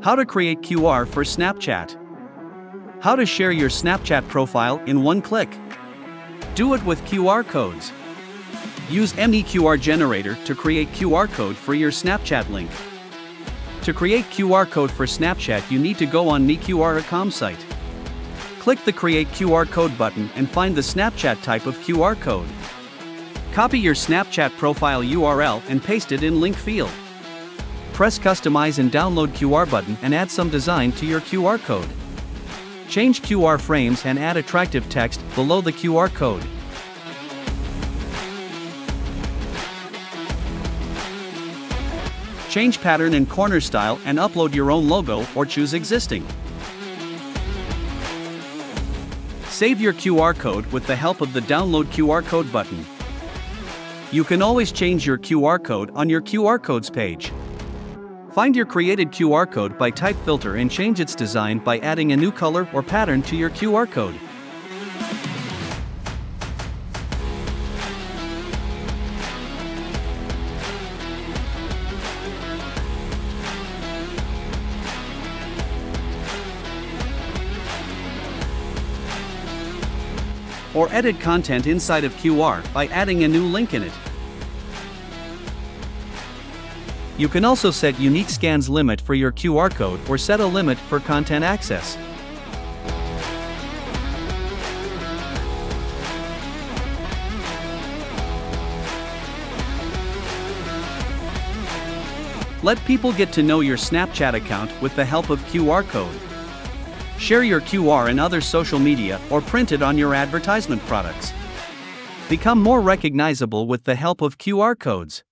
How to create QR for Snapchat. How to share your Snapchat profile in one click. Do it with QR codes. Use MEQR generator to create QR code for your Snapchat link. To create QR code for Snapchat you need to go on MEQR.com site. Click the Create QR Code button and find the Snapchat type of QR code. Copy your Snapchat profile URL and paste it in link field. Press Customize and Download QR button and add some design to your QR code. Change QR frames and add attractive text below the QR code. Change pattern and corner style and upload your own logo or choose existing. Save your QR code with the help of the Download QR Code button. You can always change your QR code on your QR codes page. Find your created QR code by type filter and change its design by adding a new color or pattern to your QR code. Or edit content inside of QR by adding a new link in it. You can also set unique scans limit for your QR code or set a limit for content access. Let people get to know your Snapchat account with the help of QR code. Share your QR in other social media or print it on your advertisement products. Become more recognizable with the help of QR codes.